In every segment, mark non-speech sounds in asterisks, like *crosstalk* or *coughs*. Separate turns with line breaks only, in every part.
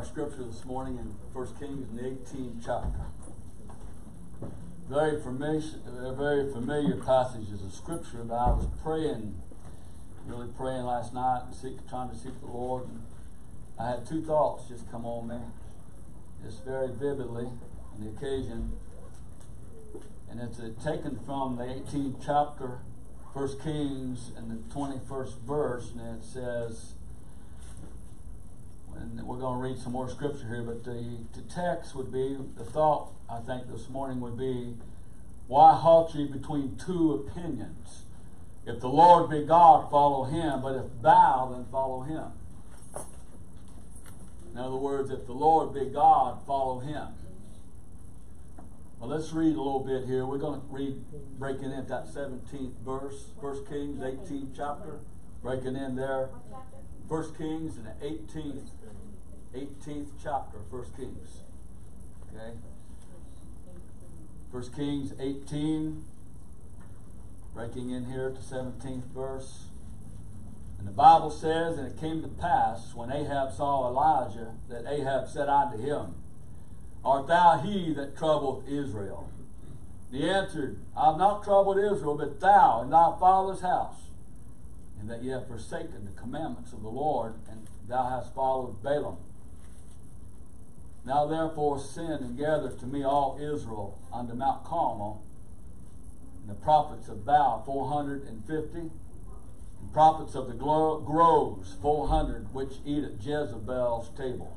our scripture this morning in 1 Kings in the 18th chapter. Very familiar, very familiar passages of scripture that I was praying, really praying last night, and seek, trying to seek the Lord. And I had two thoughts just come on me, just very vividly on the occasion. And it's taken from the 18th chapter, 1 Kings, and the 21st verse, and it says, and we're going to read some more scripture here, but the, the text would be, the thought I think this morning would be, why halt ye between two opinions? If the Lord be God, follow him, but if thou, then follow him. In other words, if the Lord be God, follow him. Well, let's read a little bit here. We're going to read, breaking in that 17th verse, 1 Kings, 18th chapter, breaking in there. 1 Kings and the 18th 18th chapter, 1 Kings. Okay? 1 Kings 18, breaking in here to 17th verse. And the Bible says, And it came to pass, when Ahab saw Elijah, that Ahab said unto him, Art thou he that troubleth Israel? And he answered, I have not troubled Israel, but thou and thy father's house, and that ye have forsaken the commandments of the Lord, and thou hast followed Baalim. Now therefore send and gather to me all Israel unto Mount Carmel, and the prophets of Baal four hundred and fifty, and prophets of the groves four hundred, which eat at Jezebel's table.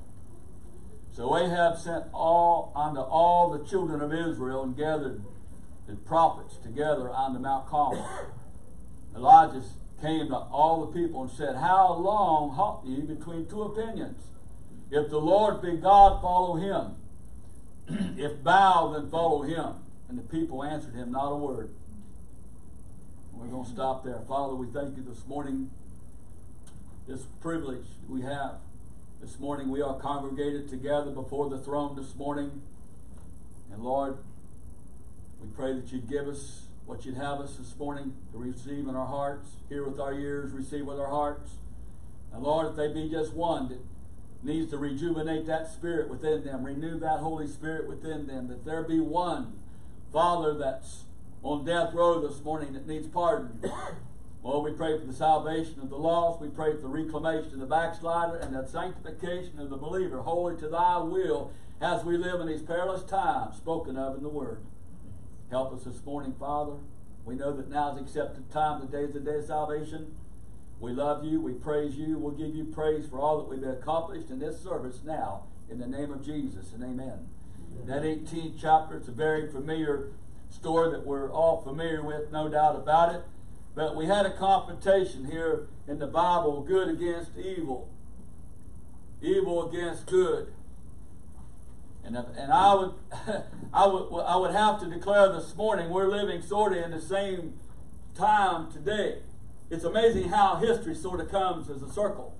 So Ahab sent all unto all the children of Israel and gathered the prophets together unto Mount Carmel. *coughs* Elijah came to all the people and said, How long halt ye between two opinions? If the Lord be God, follow him. *clears throat* if Baal, then follow him. And the people answered him not a word. We're going to stop there. Father, we thank you this morning, this privilege we have. This morning we are congregated together before the throne this morning. And Lord, we pray that you'd give us what you'd have us this morning to receive in our hearts, hear with our ears, receive with our hearts. And Lord, if they be just one, that needs to rejuvenate that spirit within them, renew that Holy Spirit within them, that there be one, Father, that's on death row this morning that needs pardon. *coughs* Lord, we pray for the salvation of the lost. We pray for the reclamation of the backslider and the sanctification of the believer, holy to thy will, as we live in these perilous times spoken of in the Word. Help us this morning, Father. We know that now is accepted time, the day is the day of salvation. We love you. We praise you. We'll give you praise for all that we've accomplished in this service now. In the name of Jesus and amen. amen. That 18th chapter, it's a very familiar story that we're all familiar with, no doubt about it. But we had a confrontation here in the Bible good against evil, evil against good. And, uh, and I would *laughs* I would I would have to declare this morning we're living sort of in the same time today. It's amazing how history sort of comes as a circle.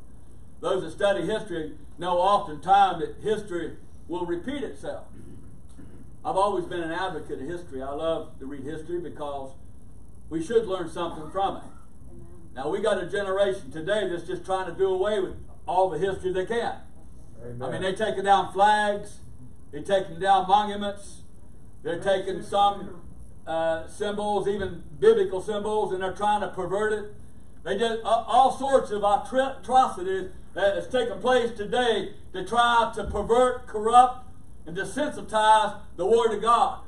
Those that study history know oftentimes that history will repeat itself. I've always been an advocate of history. I love to read history because we should learn something from it. Now, we got a generation today that's just trying to do away with all the history they can. Amen. I mean, they're taking down flags, they're taking down monuments, they're taking some uh, symbols, even biblical symbols, and they're trying to pervert it. They did all sorts of atrocities that has taken place today to try to pervert, corrupt, and desensitize the Word of God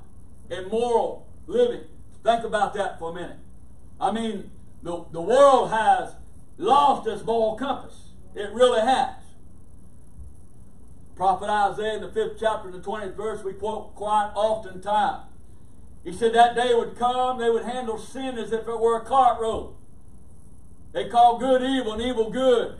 and moral living. Think about that for a minute. I mean, the, the world has lost its moral compass. It really has. Prophet Isaiah in the fifth chapter, the 20th verse, we quote quite often time. He said that day would come, they would handle sin as if it were a cart road. They call good evil and evil good.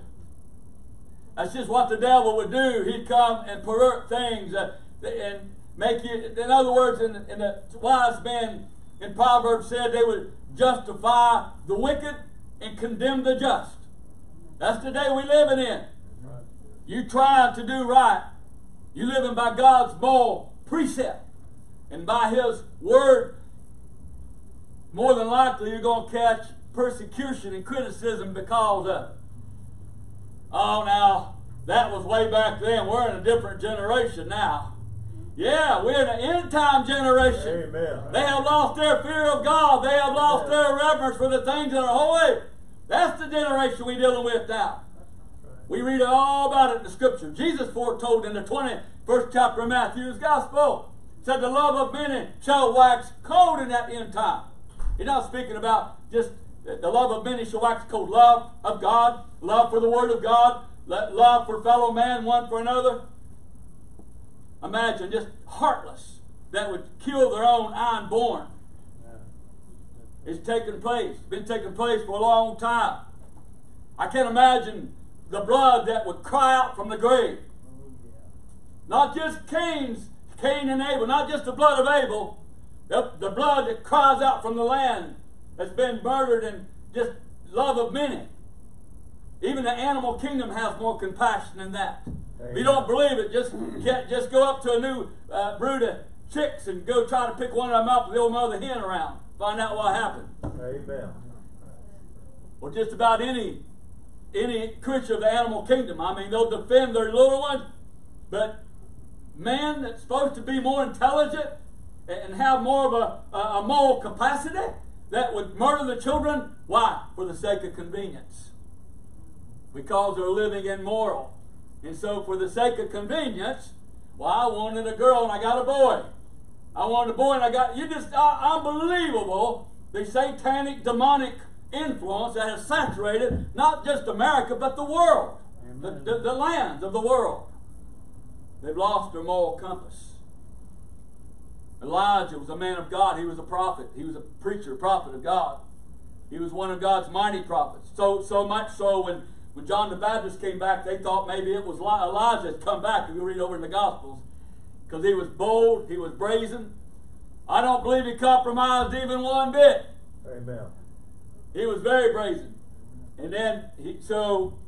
That's just what the devil would do. He'd come and pervert things uh, and make you, in other words, in, in the wise men in Proverbs said they would justify the wicked and condemn the just. That's the day we're living in. You trying to do right. You living by God's moral precept and by His word. More than likely, you're going to catch persecution and criticism because of it. Oh, now, That was way back then. We're in a different generation now. Yeah, we're in an end time generation.
Amen.
They have lost their fear of God. They have lost their reverence for the things that are holy. That's the generation we're dealing with now. We read all about it in the scripture. Jesus foretold in the 21st chapter of Matthew's gospel, said the love of many shall wax cold in that end time. He's not speaking about just the love of many shall wax cold. Love of God, love for the word of God, love for fellow man, one for another. Imagine just heartless that would kill their own unborn. It's taken place, been taking place for a long time. I can't imagine the blood that would cry out from the grave. Oh, not just Cain's, Cain and Abel, not just the blood of Abel, the, the blood that cries out from the land that's been murdered and just love of many. Even the animal kingdom has more compassion than that. If you don't believe it, just can't just go up to a new uh, brood of chicks and go try to pick one of them up with the old mother hen around. Find out what happened.
Amen.
Or just about any any creature of the animal kingdom. I mean, they'll defend their little ones, but man that's supposed to be more intelligent and have more of a, a, moral capacity that would murder the children. Why? For the sake of convenience. Because they're living immoral. And so, for the sake of convenience, well, I wanted a girl and I got a boy. I wanted a boy and I got, you just, uh, unbelievable, the satanic, demonic influence that has saturated not just America, but the world, the, the, the lands of the world. They've lost their moral compass. Elijah was a man of God. He was a prophet. He was a preacher, a prophet of God. He was one of God's mighty prophets. So, so much so when when John the Baptist came back, they thought maybe it was Elijah had come back. If you read over in the Gospels, because he was bold, he was brazen. I don't believe he compromised even one bit.
Amen.
He was very brazen. And then, he, so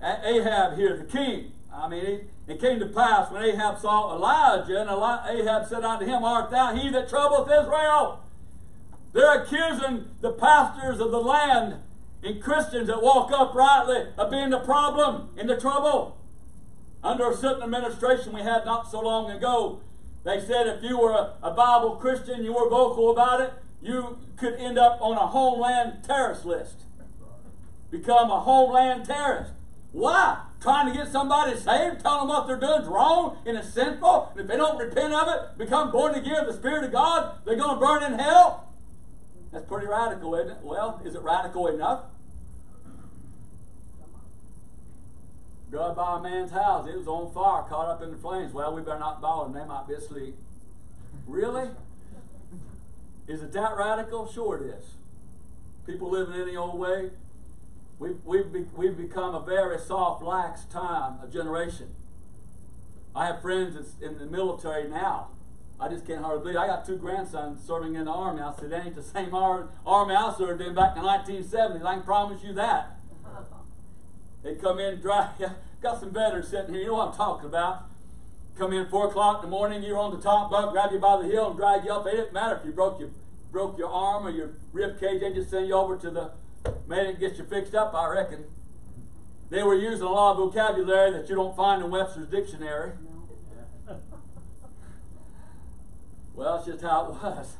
Ahab here, the king, I mean, it, it came to pass when Ahab saw Elijah, and Ahab said unto him, Art thou he that troubleth Israel? They're accusing the pastors of the land and Christians that walk uprightly of being the problem and the trouble. Under a certain administration we had not so long ago, they said if you were a, a Bible Christian, you were vocal about it, you could end up on a homeland terrorist list. Become a homeland terrorist. Why? Trying to get somebody saved, telling them what they're doing is wrong and it's sinful, and if they don't repent of it, become born again of the Spirit of God, they're going to burn in hell. That's pretty radical, isn't it? Well, is it radical enough? Drove by a man's house. It was on fire, caught up in the flames. Well, we better not bother them. They might be asleep. Really? Is it that radical? Sure it is. People living in any old way. We've, we've, be, we've become a very soft, lax time, a generation. I have friends that's in the military now I just can't hardly believe. I got two grandsons serving in the army. I said, that ain't the same army I served in back in the 1970s. I can promise you that. *laughs* They come in dry. *laughs* got some veterans sitting here. You know what I'm talking about. Come in four o'clock in the morning. You're on the top bunk, grab you by the heel, and drag you up. It didn't matter if you broke your broke your arm or your rib cage. They just send you over to the medic and get you fixed up. I reckon. They were using a lot of vocabulary that you don't find in Webster's dictionary. *laughs* Well, it's just how it was.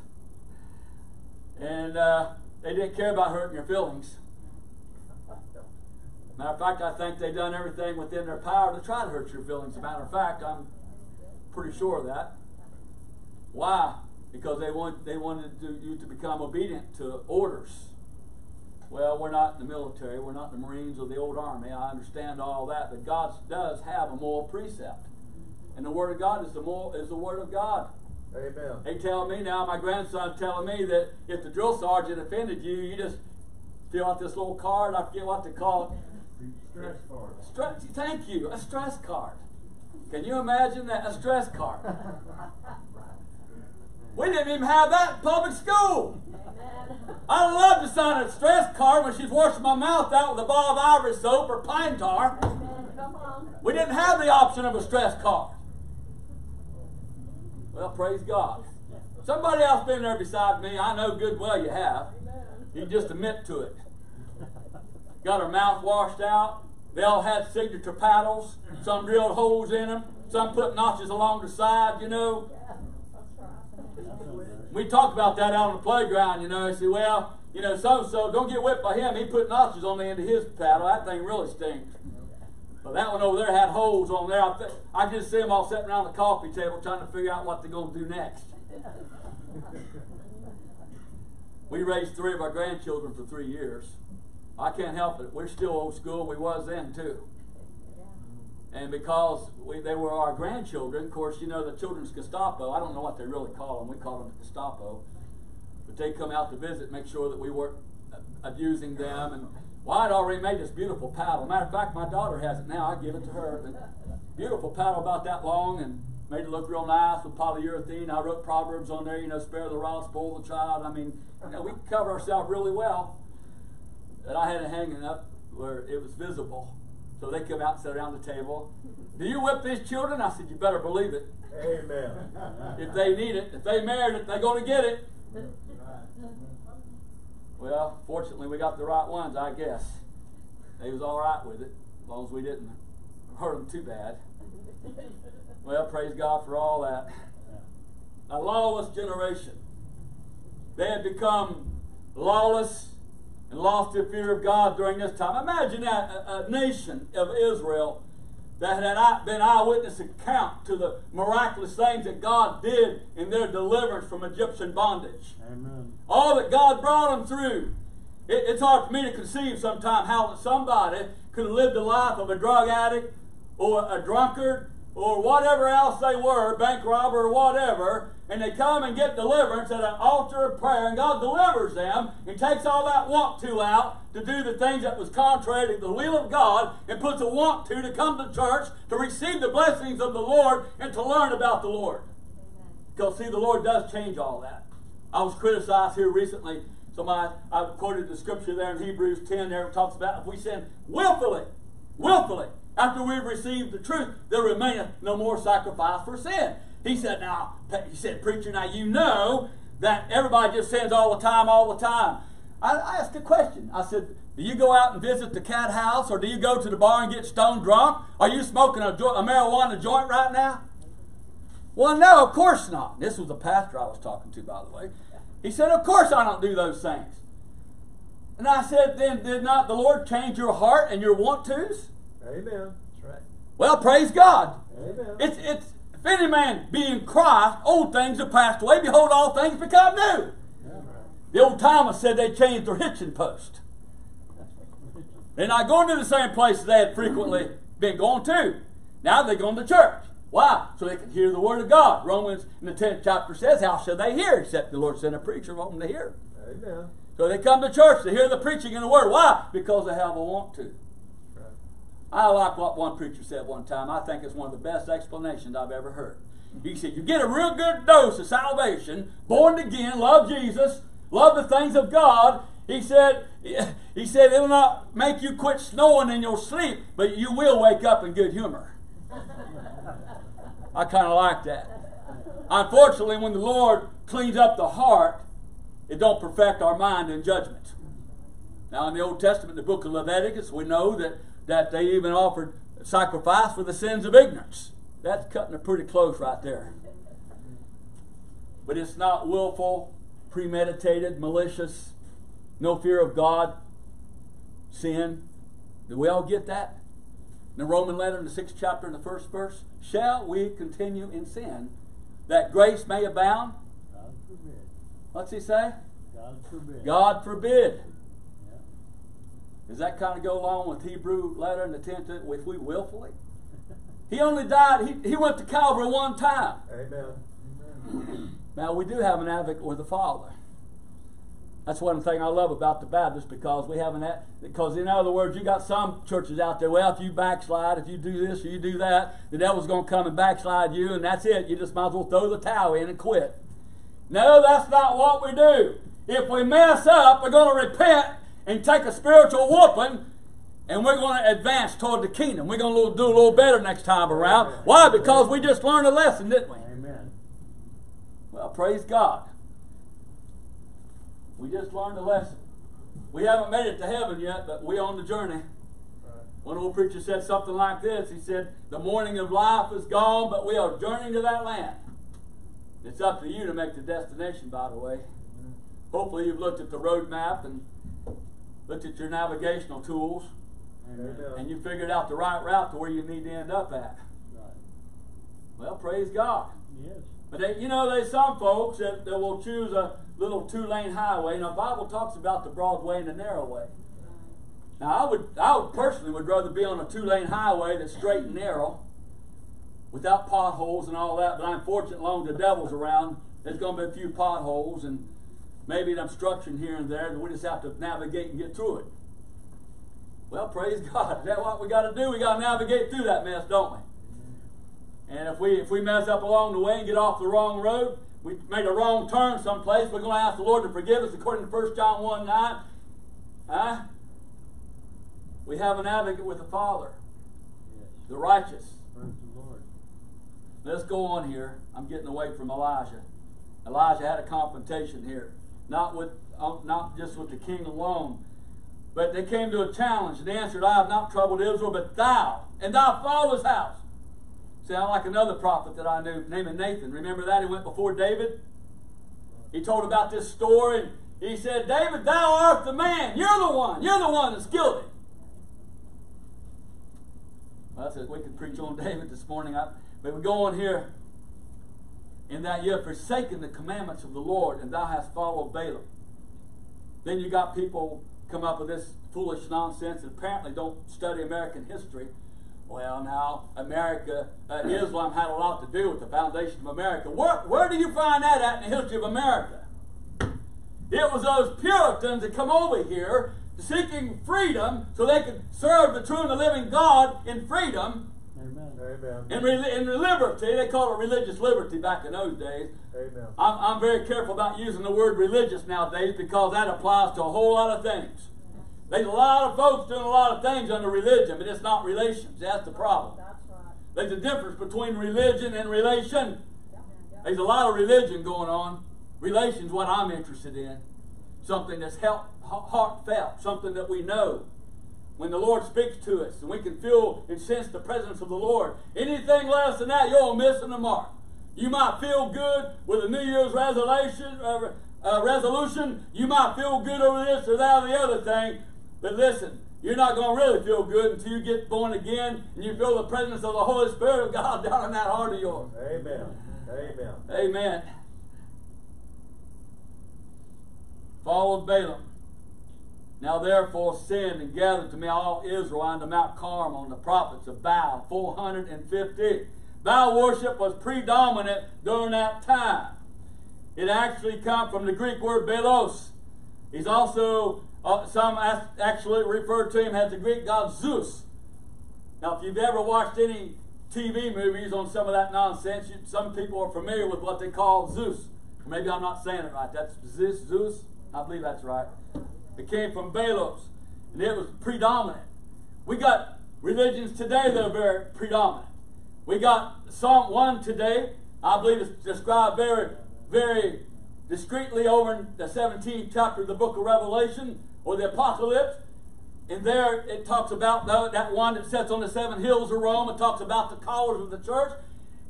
And uh, they didn't care about hurting your feelings. Matter of fact, I think they've done everything within their power to try to hurt your feelings. As a matter of fact, I'm pretty sure of that. Why? Because they want they wanted to, you to become obedient to orders. Well, we're not in the military, we're not in the Marines or the old army. I understand all that, but God does have a moral precept, and the Word of God is the moral, is the Word of God.
Amen.
They tell me now, my grandson telling me that if the drill sergeant offended you, you just fill out this little card. I forget what they call
it. Stress card.
Stress, thank you. A stress card. Can you imagine that? A stress card. *laughs* we didn't even have that in public school. I love to sign a stress card when she's washing my mouth out with a ball of ivory soap or pine tar. We didn't have the option of a stress card. Well, praise God. Somebody else been there beside me. I know good well you have. You just admit to it. Got her mouth washed out. They all had signature paddles. Some drilled holes in them. Some put notches along the side, you know. We talked about that out on the playground, you know. I said, well, you know, so so don't get whipped by him. He put notches on the end of his paddle. That thing really stinks. But that one over there had holes on there. I, th- I just see them all sitting around the coffee table trying to figure out what they're going to do next. we raised three of our grandchildren for three years. I can't help it. We're still old school. We was then too. And because we, they were our grandchildren, of course, you know, the children's Gestapo, I don't know what they really call them. We call them the Gestapo. But they come out to visit, make sure that we weren't abusing them. And well, I'd already made this beautiful paddle. Matter of fact, my daughter has it now. I give it to her. But beautiful paddle about that long and made it look real nice with polyurethane. I wrote proverbs on there, you know, spare the rod, spoil the child. I mean, you know, we cover ourselves really well. And I had it hanging up where it was visible. So they come out and sit around the table. Do you whip these children? I said, You better believe it.
Amen.
If they need it, if they merit it, they're going to get it. Well, fortunately, we got the right ones, I guess. They was all right with it, as long as we didn't hurt them too bad. Well, praise God for all that. A lawless generation. They had become lawless and lost their fear of God during this time. Imagine that a, a nation of Israel that had been eyewitness account to the miraculous things that God did in their deliverance from Egyptian bondage.
Amen.
All that God brought them through. It, it's hard for me to conceive sometimes how somebody could have lived the life of a drug addict or a drunkard or whatever else they were, bank robber or whatever, and they come and get deliverance at an altar of prayer, and God delivers them and takes all that want to out to do the things that was contrary to the will of God and puts a want to to come to church to receive the blessings of the Lord and to learn about the Lord. Because, see, the Lord does change all that. I was criticized here recently. Somebody, I quoted the scripture there in Hebrews 10 there, it talks about if we sin willfully, willfully, after we've received the truth, there remaineth no more sacrifice for sin. He said, now, he said, preacher, now you know that everybody just sins all the time, all the time. I, I asked a question. I said, do you go out and visit the cat house or do you go to the bar and get stone drunk? Are you smoking a, a marijuana joint right now? Well, no, of course not. This was the pastor I was talking to, by the way. He said, Of course I don't do those things. And I said, Then did not the Lord change your heart and your want tos?
Amen. That's right.
Well, praise God.
Amen.
It's, it's, if any man be in Christ, old things have passed away. Behold, all things become new. The old timers said they changed their hitching post. They're not going to the same places they had frequently been going to. Now they're going to church. Why? So they can hear the word of God. Romans in the 10th chapter says, How shall they hear? Except the Lord sent a preacher for them to hear.
Amen.
So they come to church to hear the preaching and the word. Why? Because they have a want to. I like what one preacher said one time. I think it's one of the best explanations I've ever heard. He said, You get a real good dose of salvation, born again, love Jesus, love the things of God. He said, *laughs* he said, it'll not make you quit snoring in your sleep, but you will wake up in good humor. I kind of like that. Unfortunately, when the Lord cleans up the heart, it don't perfect our mind in judgment. Now, in the Old Testament, the book of Leviticus, we know that, that they even offered sacrifice for the sins of ignorance. That's cutting it pretty close right there. But it's not willful, premeditated, malicious, no fear of God sin. Do we all get that? In the Roman letter in the sixth chapter in the first verse, shall we continue in sin that grace may abound?
God forbid.
What's he say?
God forbid.
God forbid. Does that kind of go along with Hebrew letter and the tenth? If we willfully, he only died. He, he went to Calvary one time.
Amen. *clears throat*
Now we do have an advocate with the Father. That's one thing I love about the Baptists because we have an that because in other words, you got some churches out there. Well, if you backslide, if you do this or you do that, the devil's going to come and backslide you, and that's it. You just might as well throw the towel in and quit. No, that's not what we do. If we mess up, we're going to repent and take a spiritual whooping, and we're going to advance toward the kingdom. We're going to do a little better next time around. Why? Because we just learned a lesson, didn't we?
Amen.
Well, praise God. We just learned a lesson. We haven't made it to heaven yet, but we're on the journey. One old preacher said something like this. He said, The morning of life is gone, but we are journeying to that land. It's up to you to make the destination, by the way. Mm-hmm. Hopefully, you've looked at the road map and looked at your navigational tools,
Amen.
And you figured out the right route to where you need to end up at.
Right.
Well, praise God.
Yes.
But they, you know, there's some folks that, that will choose a little two-lane highway. Now, the Bible talks about the broad way and the narrow way. Now, I would, I would personally would rather be on a two-lane highway that's straight and narrow, without potholes and all that. But I'm fortunate, long the devil's around, there's going to be a few potholes and maybe an obstruction here and there, and we just have to navigate and get through it. Well, praise *laughs* God. Is that what we got to do? We got to navigate through that mess, don't we? And if we if we mess up along the way and get off the wrong road, we made a wrong turn someplace, we're going to ask the Lord to forgive us according to 1 John 1 9. Huh? We have an advocate with the Father, the righteous.
Praise the Lord.
Let's go on here. I'm getting away from Elijah. Elijah had a confrontation here, not with um, not just with the king alone, but they came to a challenge. And they answered, "I have not troubled Israel, but thou and thy father's house." Sound like another prophet that I knew, named Nathan. Remember that he went before David. He told about this story. And he said, "David, thou art the man. You're the one. You're the one that's guilty." Well, I said we could preach on *laughs* David this morning. I, but we go on here. In that you have forsaken the commandments of the Lord, and thou hast followed Balaam. Then you got people come up with this foolish nonsense and apparently don't study American history. Well, now America, uh, *clears throat* Islam had a lot to do with the foundation of America. Where, where do you find that at in the history of America? It was those Puritans that come over here seeking freedom so they could serve the true and the living God in freedom
Amen.
Amen.
in, re- in liberty. They call it religious liberty back in those days.
Amen.
I'm, I'm very careful about using the word religious nowadays because that applies to a whole lot of things. There's a lot of folks doing a lot of things under religion, but it's not relations. That's the problem.
That's right.
There's a difference between religion and relation.
Yep, yep.
There's a lot of religion going on. Relation's what I'm interested in. Something that's help, heartfelt, something that we know. When the Lord speaks to us and we can feel and sense the presence of the Lord. Anything less than that, you're missing the mark. You might feel good with a New Year's resolution, uh, uh, resolution. You might feel good over this or that or the other thing. But listen, you're not going to really feel good until you get born again and you feel the presence of the Holy Spirit of God *laughs* down in that heart of yours.
Amen. Amen.
Amen. Followed Balaam. Now therefore send and gather to me all Israel unto Mount Carmel and the prophets of Baal, 450. Baal worship was predominant during that time. It actually comes from the Greek word belos. He's also, uh, some actually refer to him as the Greek god Zeus. Now, if you've ever watched any TV movies on some of that nonsense, you, some people are familiar with what they call Zeus. Maybe I'm not saying it right. That's Zeus. Zeus. I believe that's right. It came from Balos, and it was predominant. We got religions today that are very predominant. We got Psalm 1 today. I believe it's described very, very discreetly over in the 17th chapter of the book of Revelation or the Apocalypse. And there it talks about that one that sits on the seven hills of Rome. It talks about the callers of the church.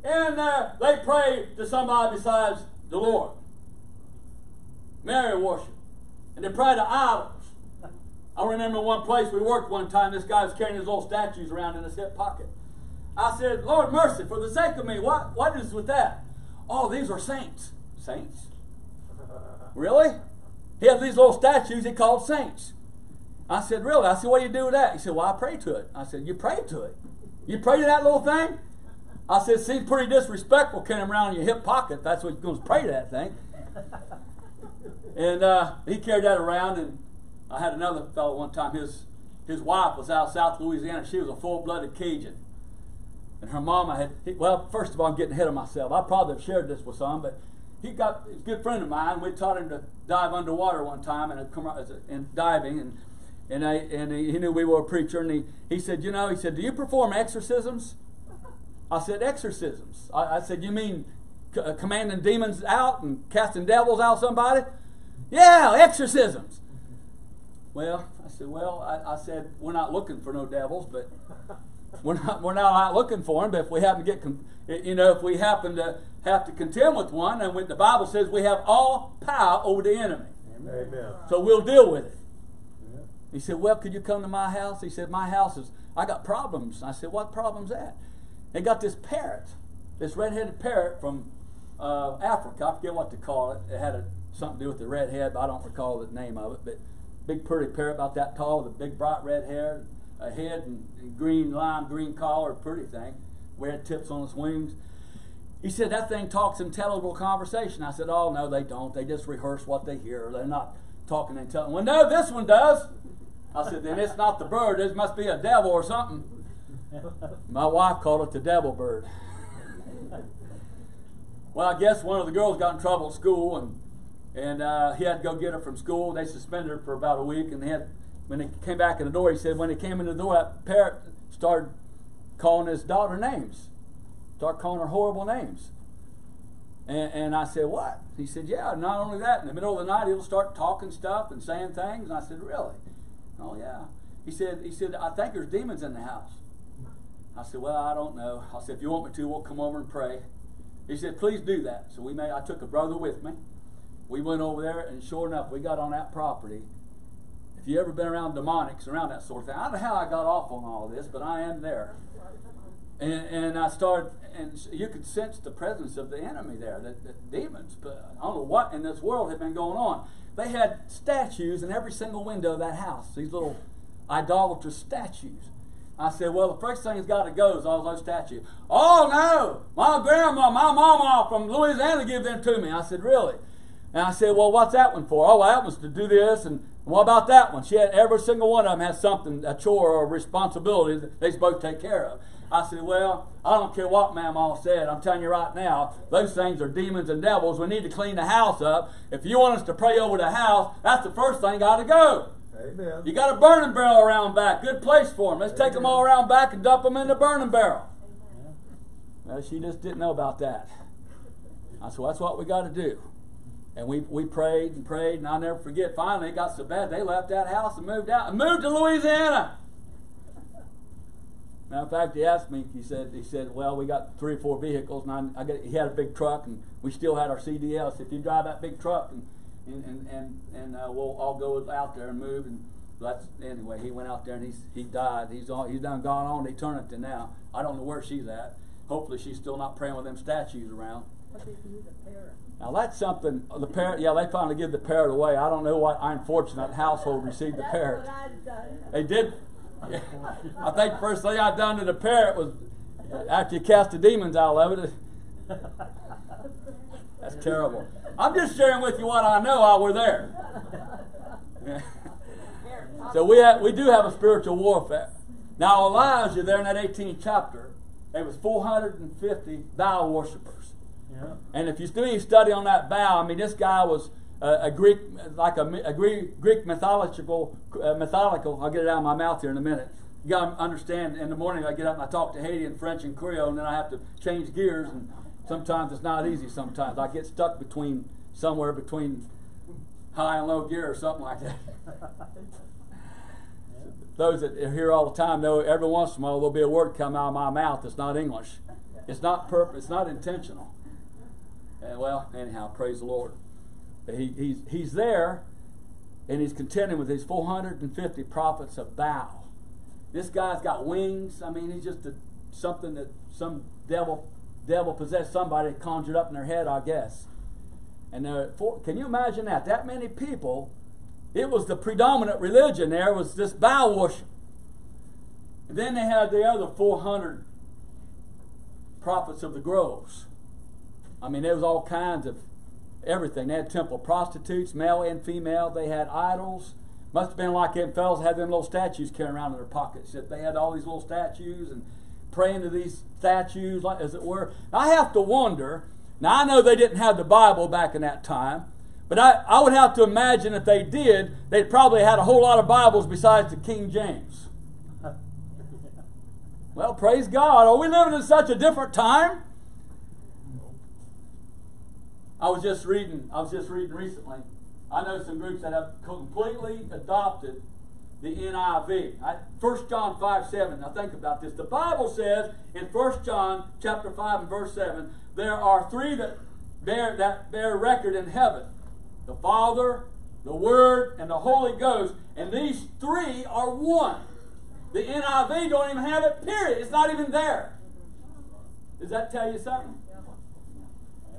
And there they pray to somebody besides the Lord. Mary worship. And they pray to idols. I remember one place we worked one time, this guy was carrying his little statues around in his hip pocket. I said, Lord mercy, for the sake of me, what, what is with that? Oh, these are saints. Saints? *laughs* Really? He had these little statues he called saints. I said, Really? I said, What do you do with that? He said, Well, I pray to it. I said, You pray to it? You pray to that little thing? I said, Seems pretty disrespectful carrying around in your hip pocket. That's what you're going to pray to that thing. And uh, he carried that around, and I had another fellow one time. His his wife was out South Louisiana. She was a full-blooded Cajun, and her mama had. He, well, first of all, I'm getting ahead of myself. I probably have shared this with some, but he got he's a good friend of mine. We taught him to dive underwater one time and come out and diving, and and I and he, knew we were a preacher, and he he said, you know, he said, do you perform exorcisms? I said, exorcisms. I, I said, you mean c- uh, commanding demons out and casting devils out of somebody? Yeah, exorcisms. Well, I said, well, I, I said, we're not looking for no devils, but *laughs* we're not, we're not out looking for them. But if we happen to get, you know, if we happen to have to contend with one, and when the Bible says we have all power over the enemy,
Amen.
so we'll deal with it.
Yeah.
He said, well, could you come to my house? He said, my house is, I got problems. I said, what problems that? They got this parrot, this red-headed parrot from uh, Africa. I forget what to call it. It had a, something to do with the red head, but I don't recall the name of it. But big pretty parrot about that tall with a big bright red hair, a head and, and green lime green collar, pretty thing, red tips on its wings. He said that thing talks intelligible conversation. I said, oh no, they don't. They just rehearse what they hear. They're not talking intelligible. Well, no, this one does. I said, then it's not the bird. It must be a devil or something. My wife called it the devil bird. *laughs* well, I guess one of the girls got in trouble at school, and and uh, he had to go get her from school. They suspended her for about a week, and they had when he came back in the door, he said when he came in the door, that parrot started calling his daughter names, started calling her horrible names. And, and I said, what? He said, yeah. Not only that, in the middle of the night, he'll start talking stuff and saying things. And I said, really? Oh yeah. He said, he said, I think there's demons in the house. I said, well, I don't know. I said, if you want me to, we'll come over and pray. He said, please do that. So we made. I took a brother with me. We went over there, and sure enough, we got on that property. If you ever been around demonics, around that sort of thing, I don't know how I got off on all this, but I am there. And, and I started, and you could sense the presence of the enemy there, the, the demons. But I don't know what in this world had been going on. They had statues in every single window of that house, these little idolatrous statues. I said, well, the first thing that's got to go is all those statues. Oh, no, my grandma, my mama from Louisiana gave them to me. I said, really? And I said, well, what's that one for? Oh, well, that one's to do this. And what about that one? She had every single one of them has something, a chore or a responsibility that supposed to take care of. I said, well, I don't care what Mama said. I'm telling you right now, those things are demons and devils. We need to clean the house up. If you want us to pray over the house, that's the first thing got to go.
Amen.
You got a burning barrel around back. Good place for them. Let's take them all around back and dump them in the burning barrel. Well, she just didn't know about that. I said, well, that's what we got to do. And we, we prayed and prayed, and I'll never forget. Finally, it got so bad they left that house and moved out and moved to Louisiana. Matter of fact, he asked me. He said, "He said, well, we got three or four vehicles, and I, I got, he had a big truck, and we still had our CDL. So if you drive that big truck, and and and and, and uh, we'll all go out there and move." And that's anyway. He went out there, and he's he died. He's on. He's done gone on eternity now. I don't know where she's at. Hopefully, she's still not praying with them statues around.
Did you the parent?
Now that's something. The parrot, yeah, they finally give the parrot away. I don't know what I unfortunate household received the parrot.
what I've done.
They did. *laughs* I think the first thing I done to the parrot was after you cast the demons out of it. *laughs* That's terrible. I'm just sharing with you what I know while we're there. *laughs* so we have, we do have a spiritual warfare. Now Elijah, there in that 18th chapter, there was 450 Baal worshippers.
Yeah.
And if you do any study on that Baal, I mean, this guy was uh, a Greek, like a, a Greek, Greek mythological, uh, mythological. I'll get it out of my mouth here in a minute. You got to understand. In the morning, I get up and I talk to Haiti and French and Creole, and then I have to change gears. And sometimes it's not easy. Sometimes I get stuck between somewhere between high and low gear or something like that. *laughs* Those that are here all the time know every once in a while there'll be a word come out of my mouth that's not English. It's not purpose. It's not intentional. And well, anyhow, praise the Lord. He, he's, he's there, and he's contending with these 450 prophets of Baal. This guy's got wings. I mean, he's just a, something that some devil devil possessed somebody conjured up in their head, I guess. And there, for, can you imagine that? That many people. It was the predominant religion. There was this Baal worship. And then they had the other 400 prophets of the groves. I mean, there was all kinds of everything. They had temple prostitutes, male and female. They had idols. Must have been like them fellas had them little statues carrying around in their pockets. That they had all these little statues and praying to these statues, like as it were. I have to wonder. Now I know they didn't have the Bible back in that time, but I, I would have to imagine if they did, they'd probably had a whole lot of Bibles besides the King James. *laughs* Well, praise God. Are we living in such a different time? I was just reading. I was just reading recently I know some groups that have completely adopted the NIV. I, 1 John 5 7. Now think about this. The Bible says in 1 John chapter 5 and verse 7, there are three that bear that bear record in heaven. The Father, the Word, and the Holy Ghost. And these three are one. The NIV don't even have it, period. It's not even there. Does that tell you something?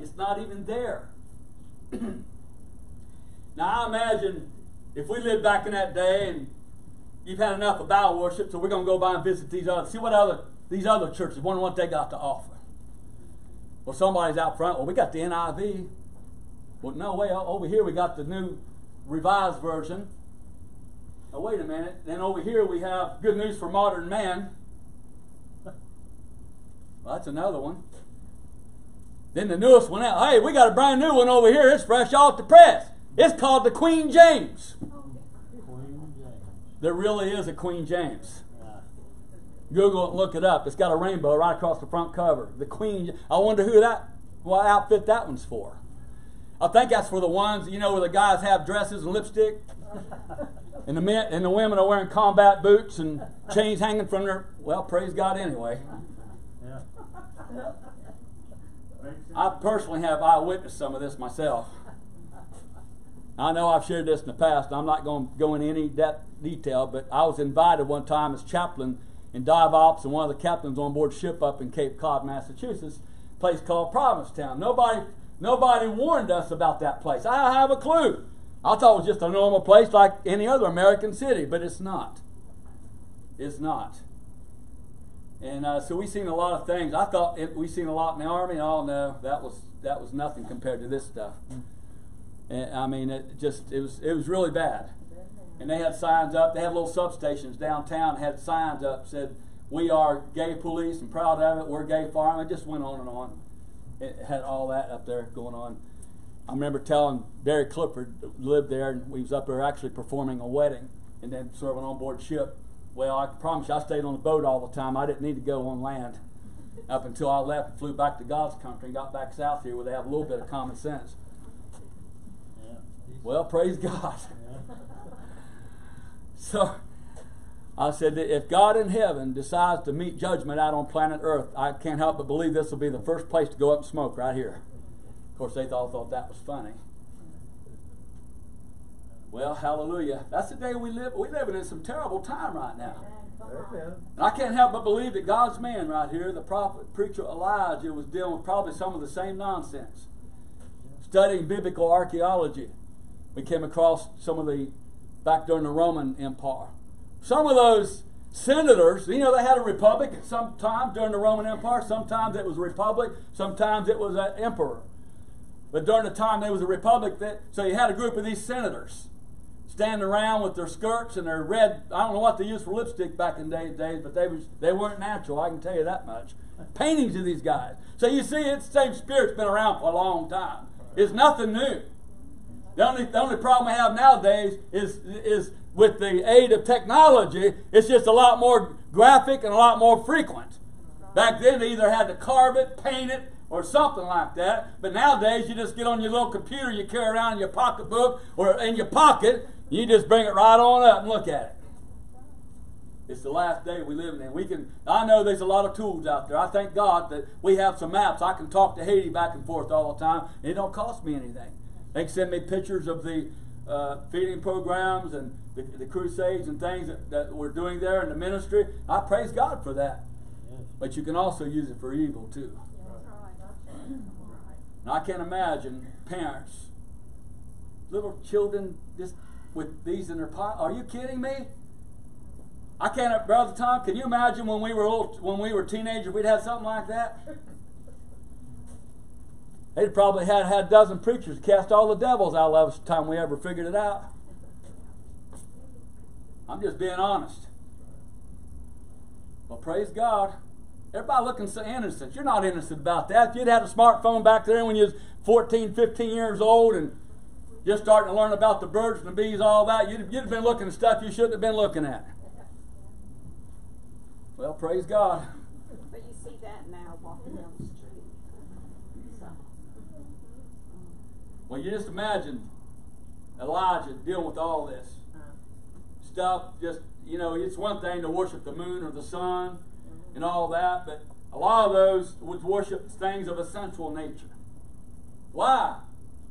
It's not even there. *clears throat* now I imagine if we lived back in that day and you've had enough of Baal worship, so we're going to go by and visit these other, see what other these other churches, wonder what they got to offer. Well, somebody's out front. Well, we got the NIV. Well, no way. Over here we got the new revised version. Now wait a minute. Then over here we have good news for modern man. *laughs* Well, that's another one. Then the newest one out. Hey, we got a brand new one over here. It's fresh off the press. It's called the Queen James.
Queen James.
There really is a Queen James. Google it and look it up. It's got a rainbow right across the front cover. The Queen. I wonder who that, what outfit that one's for. I think that's for the ones you know where the guys have dresses and lipstick, and the men and the women are wearing combat boots and chains hanging from their. Well, praise God anyway.
Yeah.
I personally have eyewitnessed some of this myself. I know I've shared this in the past. I'm not going to go into any depth detail, but I was invited one time as chaplain in dive ops, and one of the captains on board ship up in Cape Cod, Massachusetts, place called Provincetown. Nobody, nobody warned us about that place. I have a clue. I thought it was just a normal place like any other American city, but it's not. It's not. And uh, so we've seen a lot of things. I thought it, we seen a lot in the army. Oh no, that was that was nothing compared to this stuff. And, I mean, it just it was it was really bad. And they had signs up. They had little substations downtown. Had signs up said, "We are gay police and proud of it. We're gay firemen." It just went on and on. It had all that up there going on. I remember telling Barry Clifford lived there, and we was up there actually performing a wedding, and then serving on board ship. Well, I promise you, I stayed on the boat all the time. I didn't need to go on land up until I left and flew back to God's country and got back south here where they have a little bit of common sense.
Yeah.
Well, praise God.
Yeah. *laughs*
So I said that if God in heaven decides to meet judgment out on planet Earth, I can't help but believe this will be the first place to go up and smoke right here. Of course, they all thought that was funny. Well, hallelujah. That's the day we live. We're living in some terrible time right now. And I can't help but believe that God's man right here, the prophet, preacher Elijah, was dealing with probably some of the same nonsense. Studying biblical archaeology, we came across some of the, back during the Roman Empire. Some of those senators, you know, they had a republic at some time during the Roman Empire. Sometimes it was a republic, sometimes it was an emperor. But during the time there was a republic, that, so you had a group of these senators standing around with their skirts and their red. I don't know what they used for lipstick back in the days, but they was they weren't natural. I can tell you that much. Paintings of these guys. So you see, it's the same spirit's been around for a long time. It's nothing new. The only the only problem we have nowadays is is with the aid of technology. It's just a lot more graphic and a lot more frequent. Back then, they either had to carve it, paint it, or something like that. But nowadays, you just get on your little computer you carry around in your pocketbook or in your pocket. You just bring it right on up and look at it. It's the last day we live in. We can. I know there's a lot of tools out there. I thank God that we have some maps. I can talk to Haiti back and forth all the time. It don't cost me anything. They can send me pictures of the uh, feeding programs and the, the crusades and things that, that we're doing there in the ministry. I praise God for that. But you can also use it for evil too. And I can't imagine parents, little children, just with these in their pocket. Are you kidding me? I can't, brother Tom. Can you imagine when we were little, when we were teenagers, we'd have something like that? *laughs* They'd probably had had a dozen preachers cast all the devils out of us the time we ever figured it out. I'm just being honest. Well, praise God. Everybody looking so innocent. You're not innocent about that. If you'd had a smartphone back there when you was 14, 15 years old and just starting to learn about the birds and the bees, all that, you'd, you'd have been looking at stuff you shouldn't have been looking at. Well, praise God.
But you see that now walking down the street. So,
Well, you just imagine Elijah dealing with all this stuff. Just you know, it's one thing to worship the moon or the sun and all that, but a lot of those would worship things of a sensual nature. Why?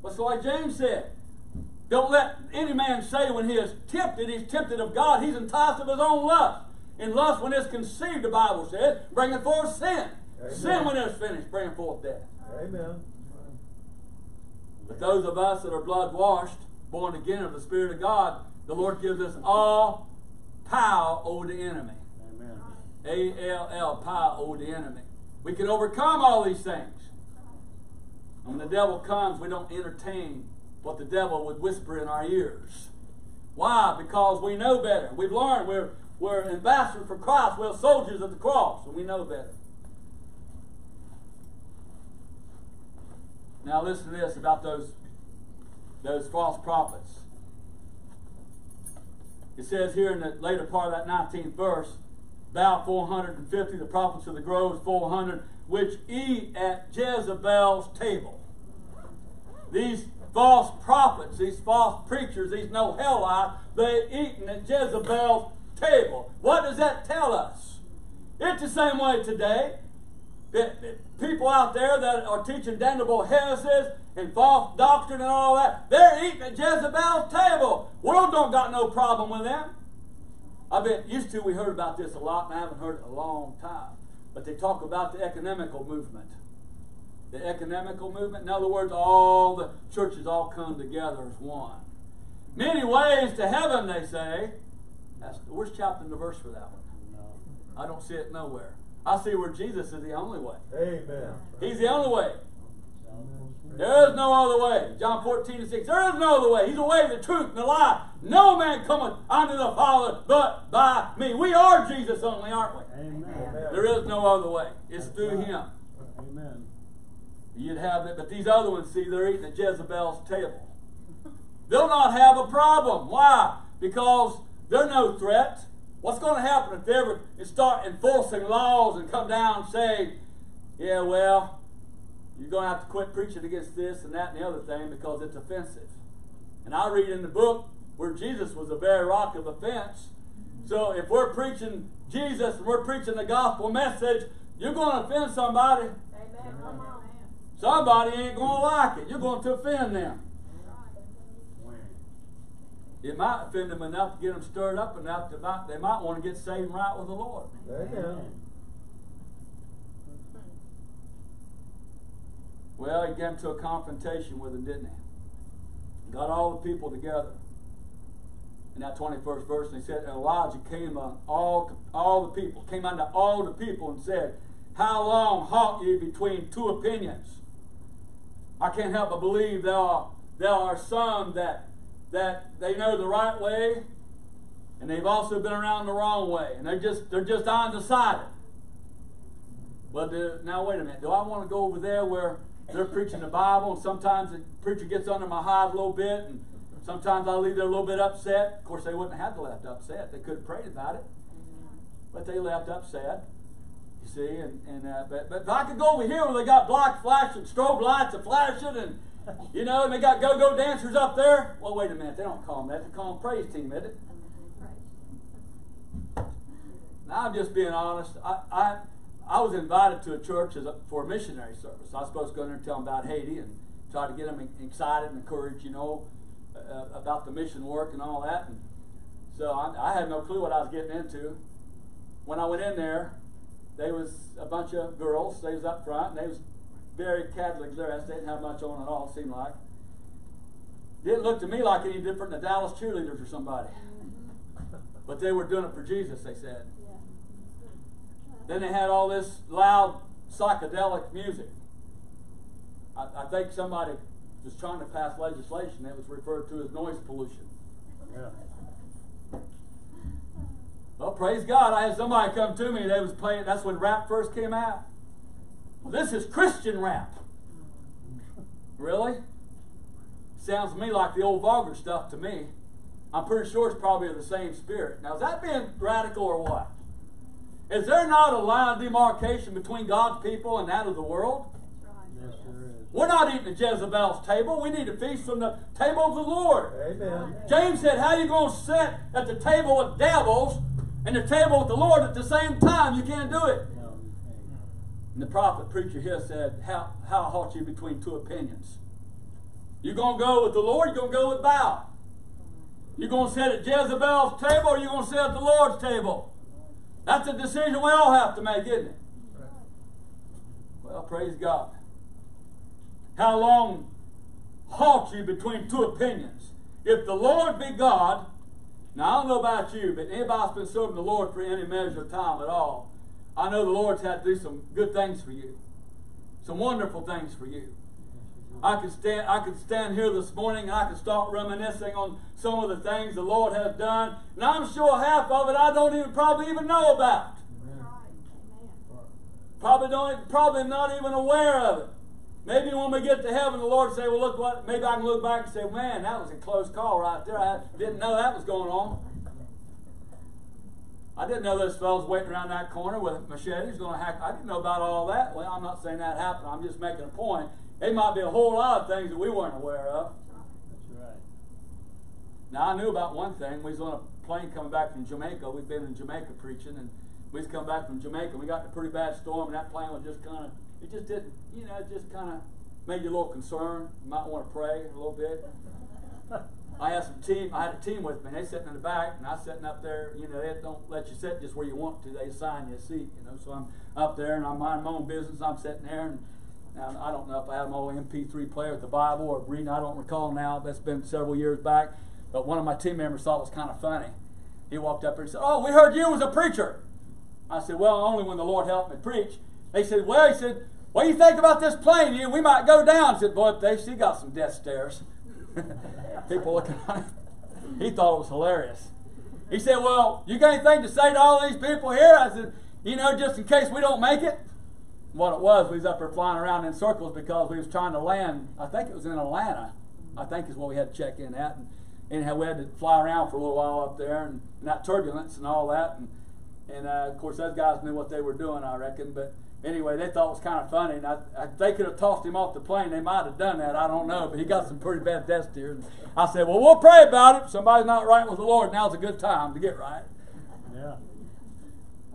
What's like James said? Don't let any man say when he is tempted, he's tempted of God. He's enticed of his own lust. And lust, when it's conceived, the Bible says, bringing forth sin.
Amen.
Sin, when it's finished, bringing forth death.
Amen.
But those of us that are blood washed, born again of the Spirit of God, the Lord gives us all power over the enemy.
Amen.
A L L, power over the enemy. We can overcome all these things. And when the devil comes, we don't entertain what the devil would whisper in our ears. Why? Because we know better. We've learned we're, we're ambassadors for Christ. We're soldiers of the cross, and we know better. Now listen to this about those, those false prophets. It says here in the later part of that 19th verse, Thou 450, the prophets of the groves 400, which eat at Jezebel's table. These false prophets, these false preachers, these no hellites, they're eating at Jezebel's table. What does that tell us? It's the same way today. That- that People out there that are teaching damnable heresies and false doctrine and all that, they're eating at Jezebel's table. World don't got no problem with them. I bet used to we heard about this a lot, and I haven't heard it a long time. But they talk about the ecumenical movement. The ecumenical movement, in other words, all the churches all come together as one. Many ways to heaven, they say. That's, where's chapter and the verse for that one?
No.
I don't see it nowhere. I see where Jesus is the only way.
Amen.
He's the only way. There is no other way. John 14 and 6. There is no other way. He's the way, the truth, and the life. No man cometh unto the Father but by me. We are Jesus only, aren't we?
Amen.
There is no other way. It's through Him.
Amen.
You'd have it, but these other ones, see, they're eating at Jezebel's table. They'll not have a problem. Why? Because they're no threat. What's going to happen if they ever start enforcing laws and come down and say, yeah, well, you're going to have to quit preaching against this and that and the other thing because it's offensive. And I read in the book where Jesus was a very rock of offense. So if we're preaching Jesus and we're preaching the gospel message, you're going to offend somebody.
Amen.
Somebody ain't going to like it. You're going to offend them. It might offend them enough to get them stirred up enough to might, they might want to get saved right with the Lord.
Amen.
Well, he came to a confrontation with them, didn't he? Got all the people together. In that 21st verse, and he said, and Elijah came on all, all the people, came unto all the people and said, How long halt ye between two opinions? I can't help but believe there are, there are some that, that they know the right way, and they've also been around the wrong way, and they're just, they're just undecided. But uh, now wait a minute. Do I want to go over there where they're preaching the Bible, and sometimes the preacher gets under my hide a little bit, and sometimes I leave there a little bit upset. Of course, they wouldn't have left upset. They could have prayed about it, but they left upset. You see, and and uh, but, but if I could go over here where they got black flashing strobe lights and flashing, and you know, and they got go-go dancers up there. Well, wait a minute. They don't call them that. They call them praise team, isn't it? Now, I'm just being honest. I, I, I was invited to a church a, for a missionary service. I was supposed to go in there and tell them about Haiti and try to get them excited and encouraged, you know, uh, about the mission work and all that. And so I, I had no clue what I was getting into. When I went in there, there was a bunch of girls. They was up front, and they was very Catholic dressed. They didn't have much on at all. It seemed like didn't look to me like any different than the Dallas cheerleaders or somebody. Mm-hmm. But they were doing it for Jesus. They said. Then they had all this loud psychedelic music. I, I think somebody was trying to pass legislation that was referred to as noise pollution.
Yeah.
Well, praise God. I had somebody come to me. They was playing. That's when rap first came out. Well, this is Christian rap. Really? Sounds to me like the old vulgar stuff to me. I'm pretty sure it's probably of the same spirit. Now, is that being radical or what? Is there not a line of demarcation between God's people and that of the world?
Yes, there is.
We're not eating at Jezebel's table. We need to feast from the table of the Lord.
Amen.
James said, How are you going to sit at the table with devils and the table with the Lord at the same time? You can't do it. And the prophet preacher here said, How, how halt you between two opinions? You're going to go with the Lord, you're going to go with Baal? You're going to sit at Jezebel's table or you're going to sit at the Lord's table? That's a decision we all have to make, isn't it? Well, praise God. How long halt you between two opinions? If the Lord be God, now I don't know about you, but anybody that's been serving the Lord for any measure of time at all, I know the Lord's had to do some good things for you, some wonderful things for you. I could stand I could stand here this morning and I could start reminiscing on some of the things the Lord has done, and I'm sure half of it I don't even probably even know about.
Amen.
Probably don't probably not even aware of it. Maybe when we get to heaven, the Lord say, "Well, look what." Maybe I can look back and say, "Man, that was a close call right there. I didn't know that was going on." I didn't know those fellas waiting around that corner with machetes going to hack. I didn't know about all that. Well, I'm not saying that happened. I'm just making a point. There might be a whole lot of things that we weren't aware of.
That's right.
Now I knew about one thing. We was on a plane coming back from Jamaica. We'd been in Jamaica preaching, and we was coming back from Jamaica. We got in a pretty bad storm, and that plane was just kind of. It just didn't, you know, it just kind of made you a little concerned. You might want to pray a little bit. I had some team. I had a team with me. They sitting in the back, and I sitting up there. You know, they don't let you sit just where you want to. They assign you a seat. You know, so I'm up there, and I'm minding my own business. I'm sitting there, and now, I don't know if I had my old MP3 player with the Bible or reading. I don't recall now. That's been several years back. But one of my team members thought it was kind of funny. He walked up there and said, "Oh, we heard you was a preacher." I said, "Well, only when the Lord helped me preach." They said, "Well," he said, "What do you think about this plane? You, we might go down." I said, "Boy, they she got some death stares." *laughs* People looking at him. He thought it was hilarious. He said, "Well, you got anything to say to all these people here?" I said, "You know, just in case we don't make it." What it was, we was up there flying around in circles because we was trying to land. I think it was in Atlanta. I think is what we had to check in at, and anyhow we had to fly around for a little while up there, and, and that turbulence and all that, and and uh, of course those guys knew what they were doing, I reckon. But anyway, they thought it was kind of funny. And I, I, they could have tossed him off the plane. They might have done that. I don't know, but he got some pretty bad death. And I said, "Well, we'll pray about it. If somebody's not right with the Lord, now's a good time to get right."
Yeah.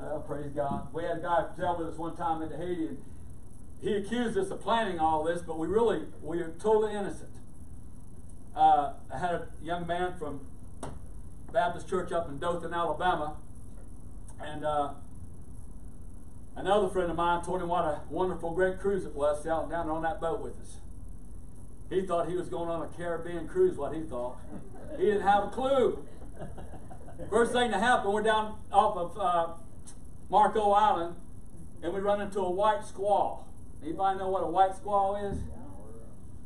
Oh, praise God. We had a guy tell with us one time in Haiti, and he accused us of planning all this, but we really, we are totally innocent. Uh, I had a young man from Baptist Church up in Dothan, Alabama, and uh, another friend of mine told him what a wonderful, great cruise it was sailing down on that boat with us. He thought he was going on a Caribbean cruise, what he thought. He didn't have a clue. First thing that happened, we're down off of uh, Marco Island, and we run into a white squall. Anybody know what a white squall is?